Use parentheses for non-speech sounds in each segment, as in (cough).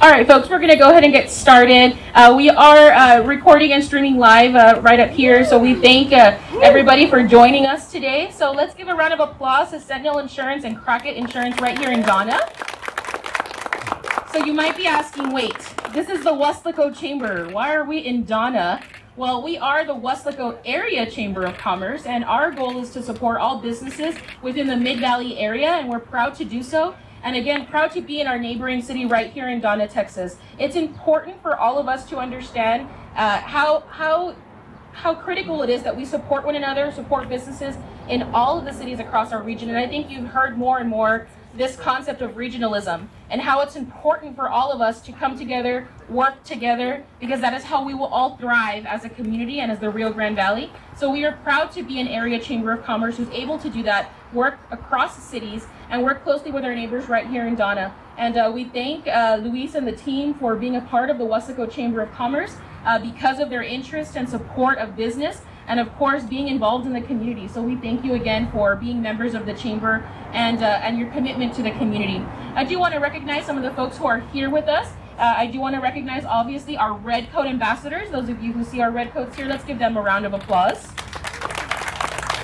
All right, folks, we're going to go ahead and get started. Uh, we are uh, recording and streaming live uh, right up here, so we thank uh, everybody for joining us today. So let's give a round of applause to Sentinel Insurance and Crockett Insurance right here in Donna. So you might be asking, wait, this is the Weslaco Chamber. Why are we in Donna? Well, we are the Weslaco Area Chamber of Commerce, and our goal is to support all businesses within the Mid Valley area, and we're proud to do so. And again, proud to be in our neighboring city right here in Donna, Texas. It's important for all of us to understand uh, how how how critical it is that we support one another, support businesses in all of the cities across our region. And I think you've heard more and more this concept of regionalism and how it's important for all of us to come together, work together, because that is how we will all thrive as a community and as the Rio Grande Valley. So we are proud to be an area chamber of commerce who's able to do that, work across the cities, and work closely with our neighbors right here in Donna. And uh, we thank uh, Luis and the team for being a part of the Weslaco Chamber of Commerce uh, because of their interest and support of business and of course being involved in the community. So we thank you again for being members of the chamber and uh, and your commitment to the community. I do want to recognize some of the folks who are here with us. Uh, I do want to recognize obviously our red coat ambassadors. Those of you who see our red coats here, let's give them a round of applause.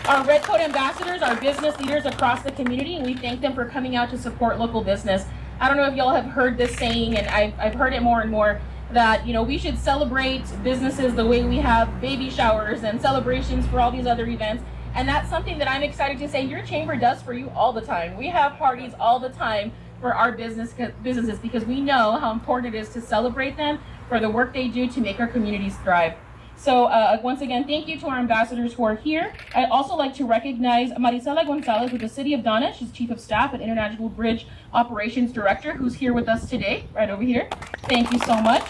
Our red coat ambassadors are business leaders across the community, and we thank them for coming out to support local business. I don't know if y'all have heard this saying, and I've, I've heard it more and more that you know we should celebrate businesses the way we have baby showers and celebrations for all these other events. And that's something that i'm excited to say your chamber does for you all the time. We have parties all the time for our business uh, businesses because we know how important it is to celebrate them for the work they do to make our communities thrive so uh, once again, thank you to our ambassadors who are here. I'd also like to recognize Marisela Gonzalez with the City of Donna. She's Chief of Staff and International Bridge Operations Director, who's here with us today, right over here. Thank you so much.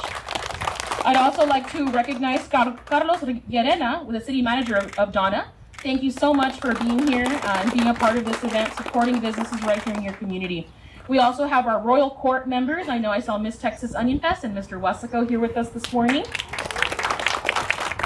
I'd also like to recognize Carlos Yerena, with the City Manager of, of Donna. Thank you so much for being here uh, and being a part of this event, supporting businesses right here in your community. We also have our Royal Court members. I know I saw Miss Texas Onion Fest and Mr. Weslaco here with us this morning.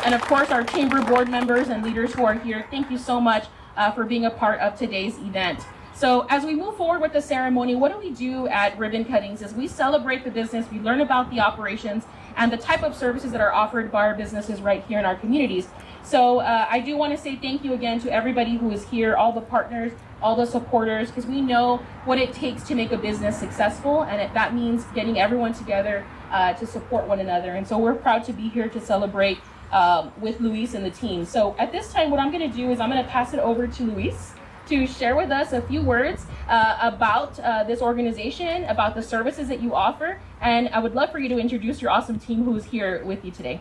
And of course, our chamber board members and leaders who are here, thank you so much uh, for being a part of today's event. So as we move forward with the ceremony, what do we do at ribbon cuttings is we celebrate the business, we learn about the operations and the type of services that are offered by our businesses right here in our communities. So uh, I do want to say thank you again to everybody who is here, all the partners, all the supporters, because we know what it takes to make a business successful, and it, that means getting everyone together uh, to support one another. And so we're proud to be here to celebrate um, with Luis and the team. So at this time, what I'm going to do is I'm going to pass it over to Luis to share with us a few words uh, about uh, this organization, about the services that you offer, and I would love for you to introduce your awesome team who's here with you today.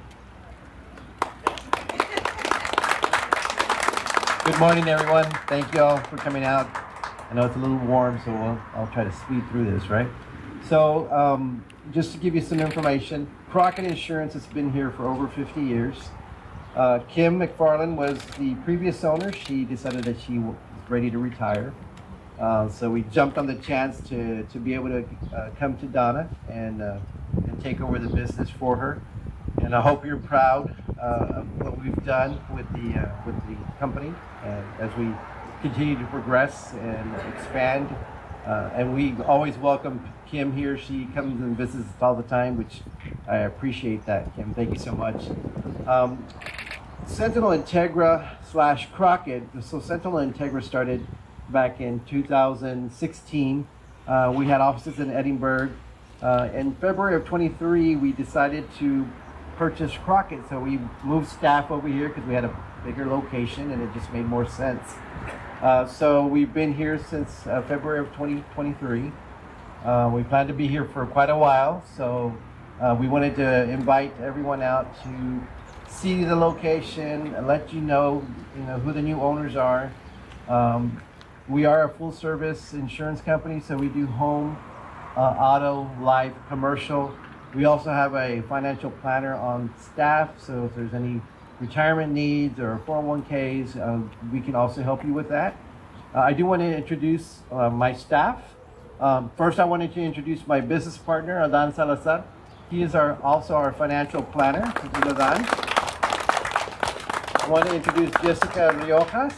Good morning, everyone. Thank you all for coming out. I know it's a little warm, so we'll, I'll try to speed through this, right? So, um, just to give you some information, Crockett Insurance has been here for over 50 years. Uh, Kim McFarland was the previous owner. She decided that she was ready to retire. Uh, so we jumped on the chance to, to be able to uh, come to Donna and, uh, and take over the business for her. And I hope you're proud uh, of what we've done with the, uh, with the company and as we continue to progress and expand. And we always welcome Kim here. She comes and visits us all the time, which I appreciate that, Kim. Thank you so much. Um, Sentinel Integra slash Crockett. So Sentinel Integra started back in 2016. Uh, we had offices in Edinburg. Uh, in February of 23, we decided to purchase Crockett. So we moved staff over here because we had a bigger location and it just made more sense. Uh, so we've been here since uh, February of 2023. Uh, we plan to be here for quite a while, so uh, we wanted to invite everyone out to see the location and let you know, you know who the new owners are. Um, we are a full service insurance company, so we do home, uh, auto, life, commercial. We also have a financial planner on staff, so if there's any retirement needs or 401ks, uh, we can also help you with that. Uh, I do want to introduce uh, my staff. Um, first, I wanted to introduce my business partner, Adan Salazar. He is our, also our financial planner. Adan. I want to introduce Jessica Riojas.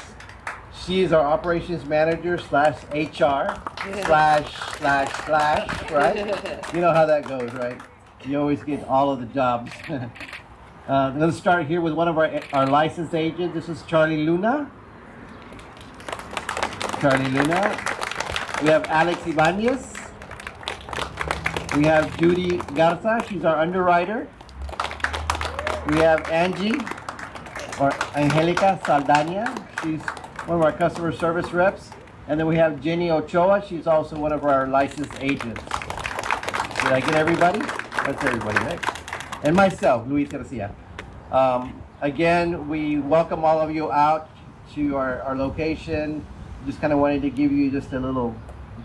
She is our operations manager slash HR (laughs) slash slash slash, right? You know how that goes, right? You always get all of the jobs. (laughs) uh, let's start here with one of our, our licensed agents. This is Charlie Luna. Charlie Luna. We have Alex Ibanez. We have Judy Garza. She's our underwriter. We have Angie or Angelica Saldana. She's one of our customer service reps. And then we have Jenny Ochoa. She's also one of our licensed agents. Did I get everybody? That's everybody, right? And myself, Luis Garcia. Um, again, we welcome all of you out to our, our location. Just kind of wanted to give you just a little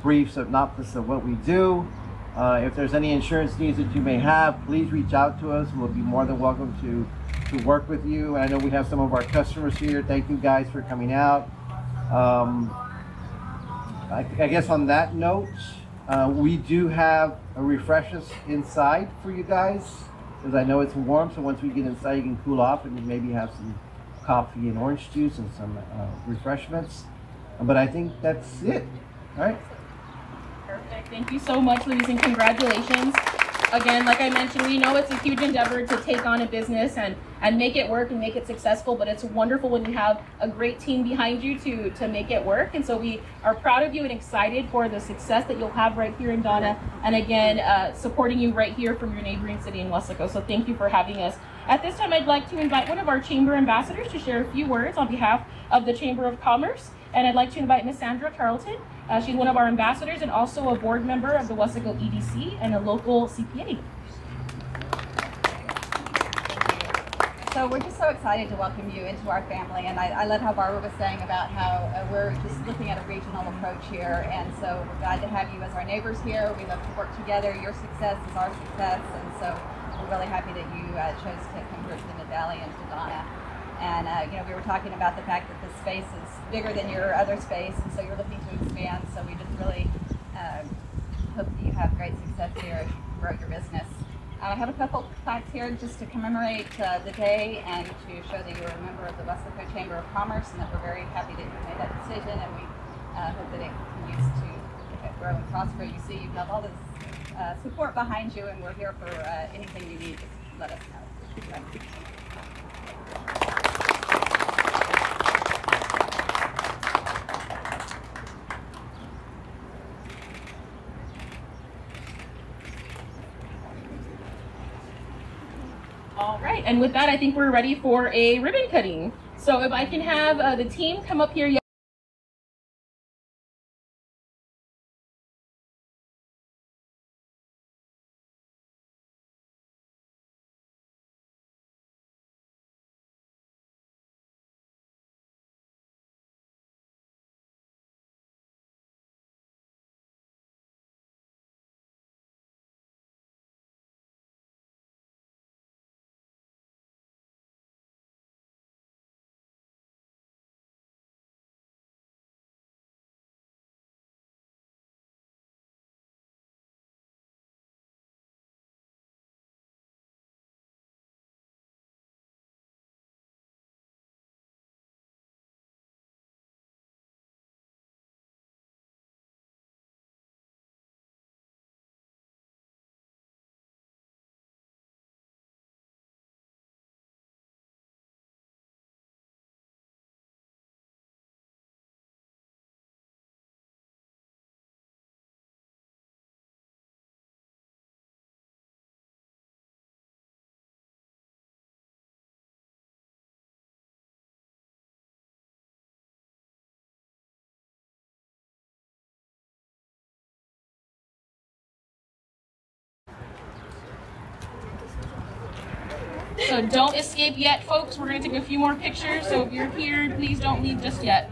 brief synopsis of what we do. Uh, if there's any insurance needs that you may have, please reach out to us. We'll be more than welcome to, to work with you. I know we have some of our customers here. Thank you guys for coming out. Um, I, I, guess on that note, uh, we do have a refreshers inside for you guys because I know it's warm. So once we get inside, you can cool off and maybe have some coffee and orange juice and some uh, refreshments. But I think that's it. All right. Perfect. Thank you so much, Luis, and congratulations. Again, like I mentioned, we know it's a huge endeavor to take on a business and, and make it work and make it successful, but it's wonderful when you have a great team behind you to, to make it work. And so we are proud of you and excited for the success that you'll have right here in Donna. And again, uh, supporting you right here from your neighboring city in Weslaco. So thank you for having us. At this time, I'd like to invite one of our chamber ambassadors to share a few words on behalf of the Chamber of Commerce. And I'd like to invite Ms. Sandra Tarleton. Uh, she's one of our ambassadors and also a board member of the Weslaco EDC and a local CPA. So we're just so excited to welcome you into our family, and I, I love how Barbara was saying about how uh, we're just looking at a regional approach here, and so we're glad to have you as our neighbors here. We love to work together. Your success is our success, and so we're really happy that you uh, chose to come here to the Valley and to Donna. And uh, you know, we were talking about the fact that the space is bigger than your other space, and so you're looking to expand. So we just really um, hope that you have great success here you grow your business. I have a couple plaques here just to commemorate uh, the day and to show that you're a member of the Weslaco Chamber of Commerce, and that we're very happy that you made that decision, and we uh, hope that it continues to grow and prosper. You see, you have all this uh, support behind you, and we're here for uh, anything you need. Just let us know. All right, and with that, I think we're ready for a ribbon cutting. So if I can have uh, the team come up here. So don't escape yet, folks. We're going to take a few more pictures. So if you're here, please don't leave just yet.